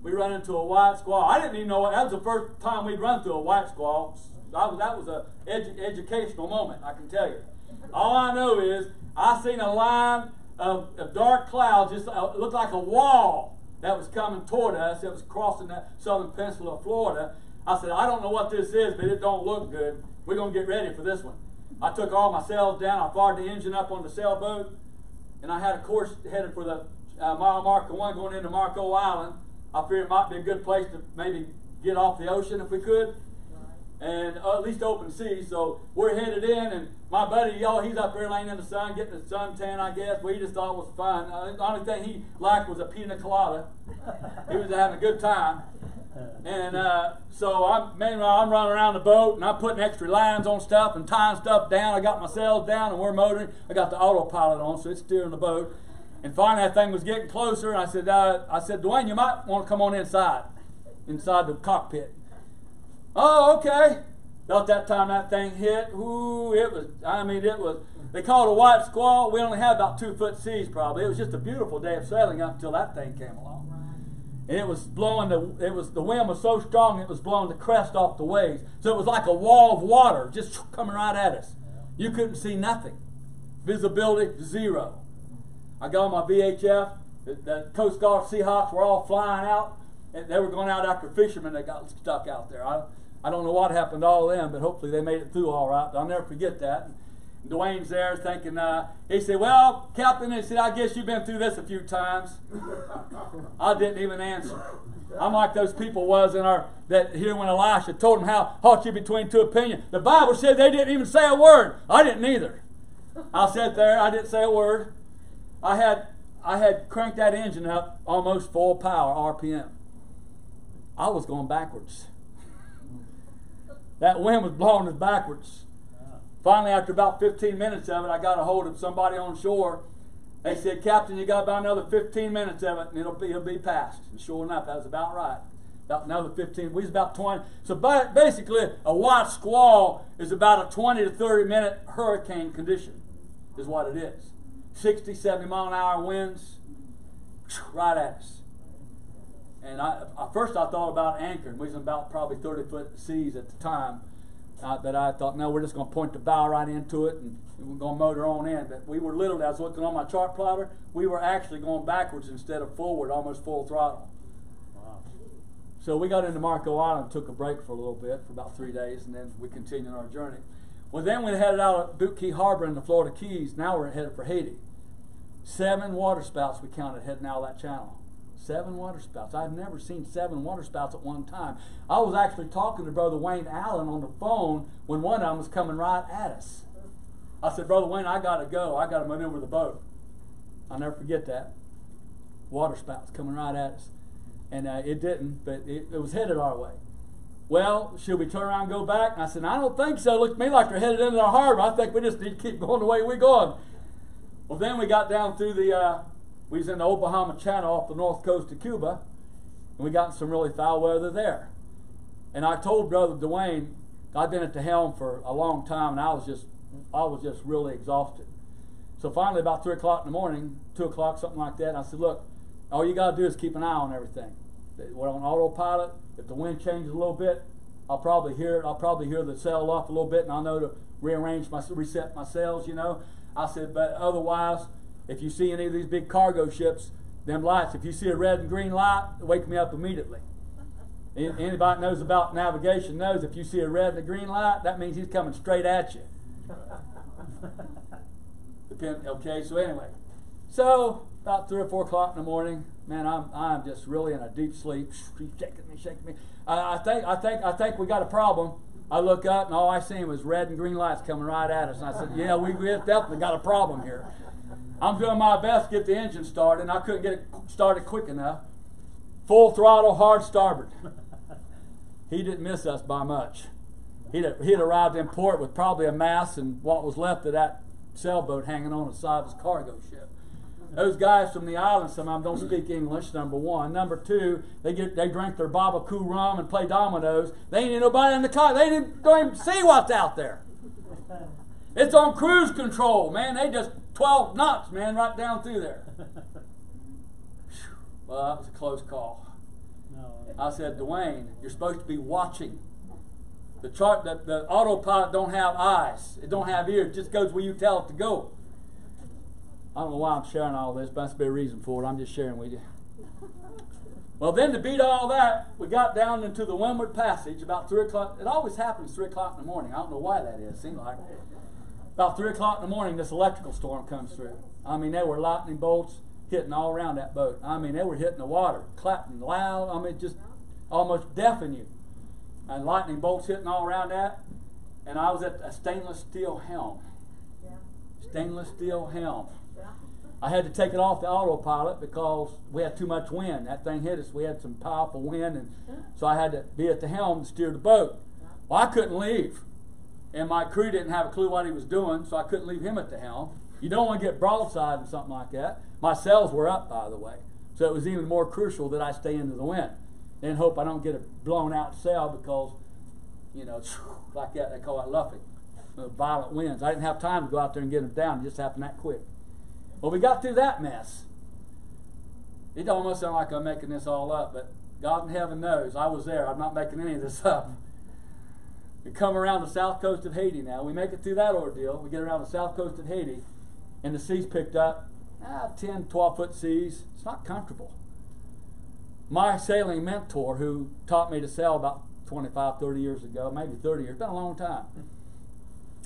We run into a white squall. I didn't even know what, that was the first time we'd run through a white squall. That was, that was a edu- educational moment, I can tell you. All I know is I seen a line of, of dark clouds, just uh, looked like a wall that was coming toward us. It was crossing that southern peninsula of Florida. I said, I don't know what this is, but it don't look good. We're gonna get ready for this one. I took all my sails down. I fired the engine up on the sailboat, and I had a course headed for the uh, mile marker one going into Marco Island. I figured it might be a good place to maybe get off the ocean if we could, and uh, at least open sea. So we're headed in, and my buddy, y'all, he's up there laying in the sun, getting the suntan, I guess. We just thought it was fun. Uh, the only thing he liked was a pina colada. he was having a good time. And uh, so I'm meanwhile I'm running around the boat and I'm putting extra lines on stuff and tying stuff down. I got my sails down and we're motoring. I got the autopilot on, so it's steering the boat. And finally that thing was getting closer, and I said, uh, I said, Dwayne, you might want to come on inside, inside the cockpit. Oh, okay. About that time that thing hit, ooh, it was. I mean, it was. They called a white squall. We only had about two foot seas, probably. It was just a beautiful day of sailing up until that thing came along and it was blowing the it was the wind was so strong it was blowing the crest off the waves so it was like a wall of water just *laughs* coming right at us you couldn't see nothing visibility zero i got on my vhf the, the coast guard seahawks were all flying out and they were going out after fishermen that got stuck out there i, I don't know what happened to all of them but hopefully they made it through all right i'll never forget that Dwayne's there thinking, uh, he said, Well, Captain, he said, I guess you've been through this a few times. *laughs* I didn't even answer. I'm like those people was in our that here when Elisha told him how halt you between two opinions. The Bible said they didn't even say a word. I didn't either. I sat there, I didn't say a word. I had I had cranked that engine up almost full power RPM. I was going backwards. That wind was blowing us backwards. Finally, after about 15 minutes of it, I got a hold of somebody on shore. They said, Captain, you got about another 15 minutes of it, and it'll be, it'll be passed. And sure enough, that was about right. About another 15. We was about 20. So basically, a white squall is about a 20 to 30 minute hurricane condition, is what it is. 60, 70 mile an hour winds, right at us. And I, at first I thought about anchoring. We was about probably 30 foot seas at the time. Uh, but I thought, no, we're just going to point the bow right into it and we're going to motor on in. But we were literally, I was looking on my chart plotter, we were actually going backwards instead of forward, almost full throttle.
Wow.
So we got into Marco Island, took a break for a little bit, for about three days, and then we continued our journey. Well, then we headed out of Boot Key Harbor in the Florida Keys. Now we're headed for Haiti. Seven water spouts we counted heading out of that channel. Seven water spouts. I've never seen seven water spouts at one time. I was actually talking to Brother Wayne Allen on the phone when one of them was coming right at us. I said, Brother Wayne, I got to go. I got to maneuver the boat. I'll never forget that. Water spouts coming right at us. And uh, it didn't, but it, it was headed our way. Well, should we turn around and go back? And I said, I don't think so. It to me like they're headed into the harbor. I think we just need to keep going the way we're going. Well, then we got down through the, uh, we was in the Old Bahama Channel off the north coast of Cuba, and we got some really foul weather there. And I told Brother Dwayne, I'd been at the helm for a long time, and I was just, I was just really exhausted. So finally, about three o'clock in the morning, two o'clock, something like that, I said, "Look, all you got to do is keep an eye on everything. We're on autopilot. If the wind changes a little bit, I'll probably hear it. I'll probably hear the sail off a little bit, and I'll know to rearrange my, reset my sails. You know." I said, "But otherwise." If you see any of these big cargo ships, them lights, if you see a red and green light, wake me up immediately. Anybody that knows about navigation knows if you see a red and a green light, that means he's coming straight at you. *laughs* Depend, okay, so anyway, so about three or four o'clock in the morning, man, I'm I'm just really in a deep sleep. He's *laughs* shaking me, shaking me. I, I think I think I think we got a problem. I look up and all I seen was red and green lights coming right at us. And I said, "Yeah, we, we definitely got a problem here." I'm doing my best to get the engine started, and I couldn't get it started quick enough. Full throttle, hard starboard. *laughs* he didn't miss us by much. He'd, he'd arrived in port with probably a mast and what was left of that sailboat hanging on the side of his cargo ship. Those guys from the island, some of them don't speak English, number one. Number two, they get they drink their Barbancourt rum and play dominoes. They ain't nobody in the car. They didn't, don't even see what's out there. It's on cruise control, man. They just 12 knots, man, right down through there. *laughs* well, that was a close call.
No.
I said, Dwayne, you're supposed to be watching. The chart, the, the autopilot don't have eyes. It don't have ears. It just goes where you tell it to go. I don't know why I'm sharing all this, but be a reason for it. I'm just sharing with you. Well, then to beat all that, we got down into the Windward Passage about three o'clock. It always happens three o'clock in the morning. I don't know why that is. Seems like about three o'clock in the morning, this electrical storm comes through. I mean, there were lightning bolts hitting all around that boat. I mean, they were hitting the water, clapping loud. I mean, just almost deafening you. And lightning bolts hitting all around that. And I was at a stainless steel helm. Stainless steel helm. I had to take it off the autopilot because we had too much wind. That thing hit us. We had some powerful wind, and so I had to be at the helm to steer the boat. Well, I couldn't leave, and my crew didn't have a clue what he was doing, so I couldn't leave him at the helm. You don't want to get broadside and something like that. My sails were up, by the way, so it was even more crucial that I stay into the wind and hope I don't get a blown out sail because, you know, *laughs* like that they call it luffing, violent winds. I didn't have time to go out there and get them down. It just happened that quick. Well, we got through that mess. It almost sounds like I'm making this all up, but God in heaven knows I was there. I'm not making any of this *laughs* up. We come around the south coast of Haiti now. We make it through that ordeal. We get around the south coast of Haiti, and the seas picked up ah, 10, 12 foot seas. It's not comfortable. My sailing mentor, who taught me to sail about 25, 30 years ago, maybe 30 years, been a long time.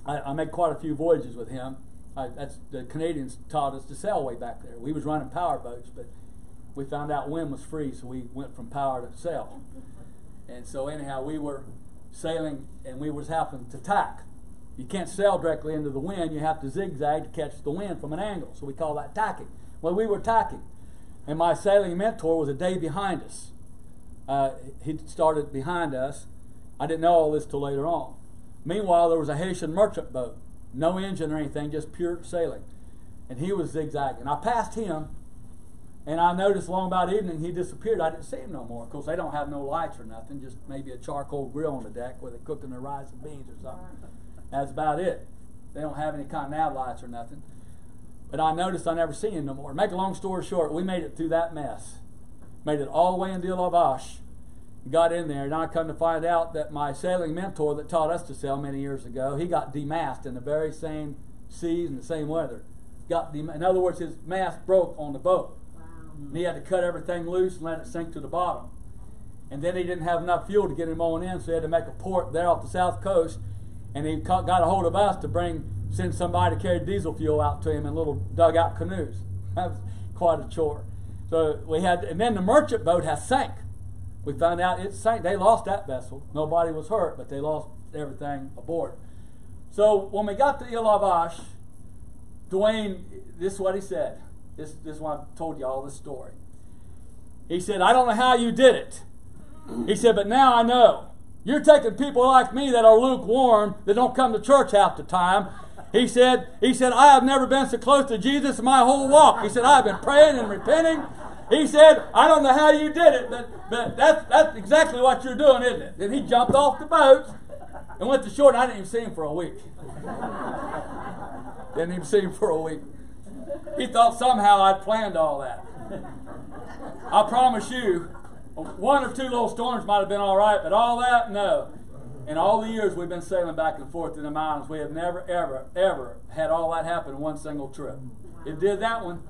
I, I made quite a few voyages with him. I, that's the Canadians taught us to sail way back there. We was running power boats, but we found out wind was free, so we went from power to sail. And so anyhow, we were sailing, and we was having to tack. You can't sail directly into the wind. You have to zigzag to catch the wind from an angle. So we call that tacking. Well, we were tacking, and my sailing mentor was a day behind us. Uh, he started behind us. I didn't know all this till later on. Meanwhile, there was a Haitian merchant boat, no engine or anything, just pure sailing, and he was zigzagging. I passed him, and I noticed long about evening he disappeared. I didn't see him no more. Of course, they don't have no lights or nothing, just maybe a charcoal grill on the deck where they're cooking their rice and beans or something. That's about it. They don't have any kind of nav lights or nothing. But I noticed I never seen him no more. Make a long story short, we made it through that mess. Made it all the way into Lavash. Got in there, and I come to find out that my sailing mentor that taught us to sail many years ago, he got demasted in the very same seas and the same weather. Got dem- in other words, his mast broke on the boat. And he had to cut everything loose and let it sink to the bottom. And then he didn't have enough fuel to get him on in, so he had to make a port there off the south coast. And he got a hold of us to bring, send somebody to carry diesel fuel out to him in little dugout canoes. *laughs* That was quite a chore. So we had, and then the merchant boat has sank. We found out it sank. They lost that vessel. Nobody was hurt, but they lost everything aboard. So when we got to Ile-a-Vache, Dwayne, this is what he said. This, this is why I told you all this story. He said, I don't know how you did it. He said, but now I know. You're taking people like me that are lukewarm, that don't come to church half the time. He said, he said, I have never been so close to Jesus in my whole walk. He said, I've been praying and repenting. He said, I don't know how you did it, but, but that's, that's exactly what you're doing, isn't it? Then he jumped off the boat and went to shore, and I didn't even see him for a week. didn't even see him for a week. He thought somehow I'd planned all that. I promise you, one or two little storms might have been all right, but all that, no. In all the years we've been sailing back and forth in the mountains, we have never, ever, ever had all that happen in one single trip. It did that one.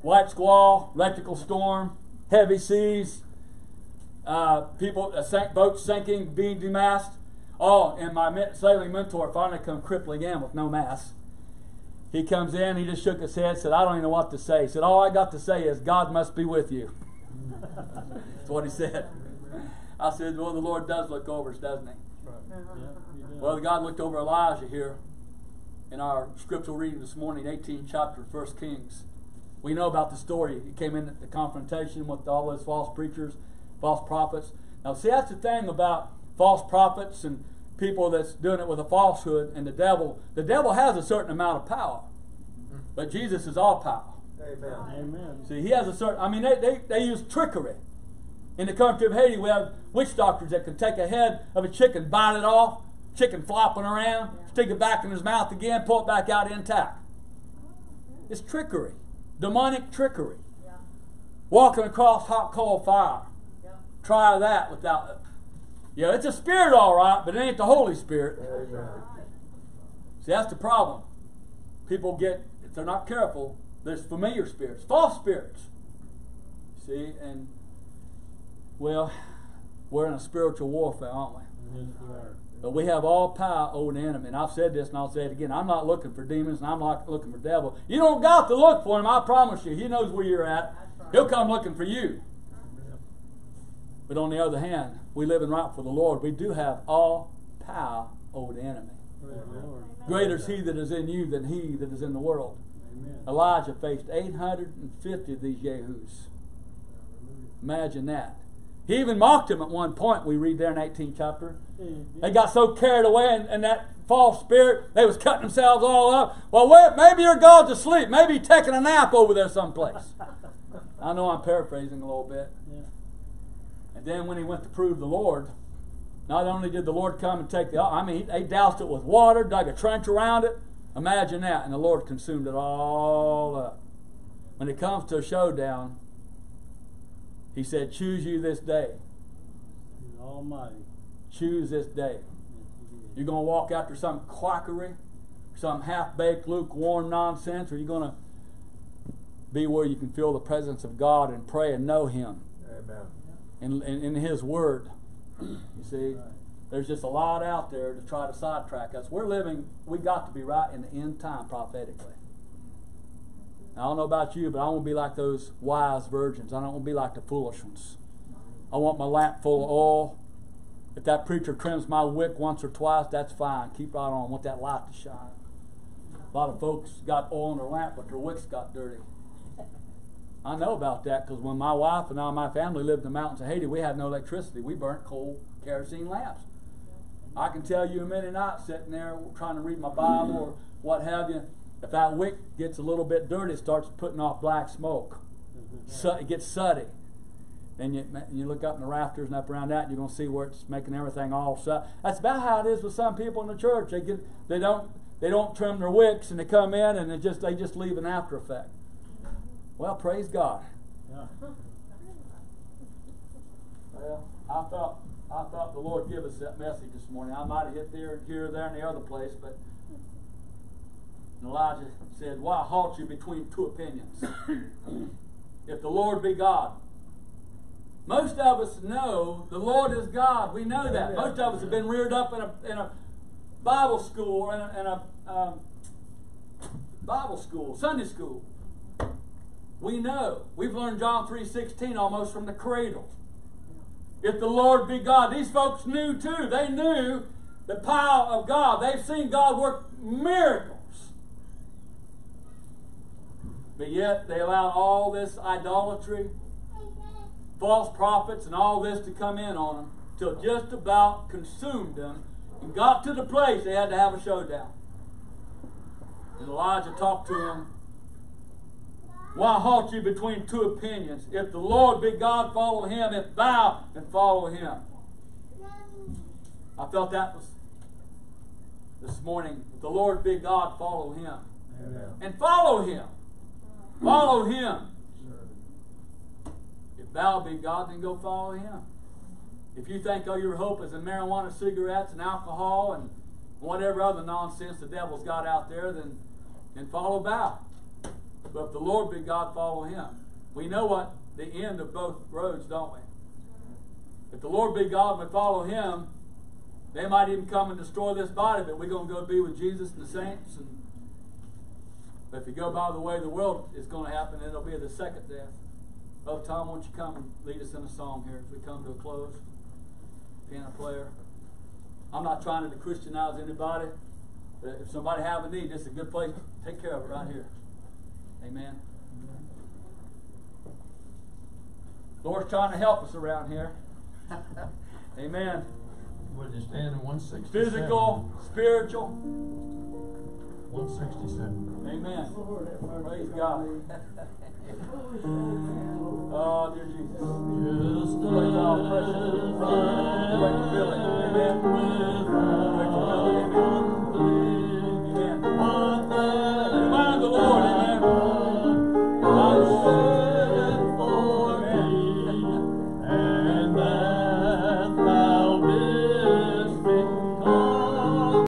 White squall, electrical storm, heavy seas, uh, people, a sank, boat sinking, being demasted. Oh, and my sailing mentor finally come crippling in with no mast. He comes in, he just shook his head, said, I don't even know what to say. He said, All I got to say is, God must be with you. *laughs* That's what he said. I said, Well, the Lord does look over us, doesn't he?
Yeah, you do.
Well, God looked over Elijah here in our scriptural reading this morning, 18th chapter, 1 Kings. We know about the story. He came in the confrontation with all those false preachers, false prophets. Now, see, that's the thing about false prophets and people that's doing it with a falsehood and the devil. The devil has a certain amount of power, but Jesus is all power.
Amen.
Amen.
See, he has a certain, I mean, they, they, they use trickery. In the country of Haiti, we have witch doctors that can take a head of a chicken, bite it off, chicken flopping around, stick it back in his mouth again, pull it back out intact. It's trickery, demonic trickery.
Yeah.
Walking across hot coal fire.
Yeah.
Try that without. Yeah, it's a spirit, all right, but it ain't the Holy Spirit.
Amen.
See, that's the problem. People get, if they're not careful, there's familiar spirits, false spirits. See, and, well, we're in a spiritual warfare, aren't we?
Yes, are.
But we have all power over the enemy. And I've said this and I'll say it again. I'm not looking for demons and I'm not looking for devil. You don't got to look for him, I promise you. He knows where you're at. He'll come looking for you. But on the other hand, we live in right for the Lord. We do have all power over the enemy.
Lord.
Greater is he that is in you than he that is in the world.
Amen.
Elijah faced 850 of these Yehus. Imagine that. He even mocked him at one point, we read there in 18th chapter. Mm-hmm. They got so carried away in, in that false spirit, they was cutting themselves all up. Well, wait, maybe your God's asleep. Maybe he's taking a nap over there someplace. I know I'm paraphrasing a little bit.
Yeah.
And then when he went to prove the Lord, not only did the Lord come and take the, I mean, they doused it with water, dug a trench around it. Imagine that, and the Lord consumed it all up. When it comes to a showdown, he said, Choose you this day.
He's Almighty.
Choose this day.
Yes, he did.
You're going to walk after some quackery, some half baked, lukewarm nonsense, or you're going to be where you can feel the presence of God and pray and know Him
Amen.
In, in, in His Word. You see?
Right.
There's just a lot out there to try to sidetrack us. We're living, we got to be right in the end time prophetically. I don't know about you, but I want to be like those wise virgins. I don't want to be like the foolish ones. I want my lamp full of oil. If that preacher trims my wick once or twice, that's fine. Keep right on. I want that light to shine. A lot of folks got oil in their lamp, but their wicks got dirty. I know about that because when my wife and I, my family lived in the mountains of Haiti, we had no electricity. We burnt coal kerosene lamps. I can tell you many nights sitting there trying to read my Bible or what have you. If that wick gets a little bit dirty, it starts putting off black smoke. Mm-hmm. Su- it gets sooty. Then you, you look up in the rafters and up around that, and you're going to see where it's making everything all sut. That's about how it is with some people in the church. They get they don't they don't trim their wicks and they come in and they just they just leave an after effect. Well, praise God.
Yeah.
Well, I felt I thought the Lord give us that message this morning. I might have hit there, and here, there, and the other place, but Elijah said, "Why halt you between two opinions? *coughs* if the Lord be God." Most of us know the Lord is God. We know that.
Amen.
Most of us have been reared up in a in a Bible school or in a, in a um, Bible school, Sunday school. We know. We've learned John 3.16 almost from the cradle. If the Lord be God. These folks knew too. They knew the power of God. They've seen God work miracles. But yet they allowed all this idolatry, false prophets, and all this to come in on them till just about consumed them and got to the place they had to have a showdown. And Elijah talked to him why halt you between two opinions? If the Lord be God, follow him. If thou, then follow him. I felt that was this morning. If the Lord be God, follow him.
Amen.
And follow him. Follow him. If thou be God, then go follow him. If you think all your hope is in marijuana, cigarettes, and alcohol, and whatever other nonsense the devil's got out there, then, then follow Baal. But if the Lord be God, follow him. We know what the end of both roads, don't we? If the Lord be God and we follow him, they might even come and destroy this body, but we're going to go be with Jesus and the saints. And but if you go by the way the world, is going to happen. It'll be the second death. Brother Tom, won't you come and lead us in a song here as we come to a close? Piano player. I'm not trying to Christianize anybody. But if somebody have a need, this is a good place. to Take care of it right here. Amen. The Lord's trying to help us around here. *laughs* Amen.
What did you stand in 167?
Physical, spiritual.
167.
Amen. Praise God. *laughs* oh, dear Jesus.
Just
Praise God, precious Father. Great feeling. Amen. Great feeling. Amen and find the Lord in their.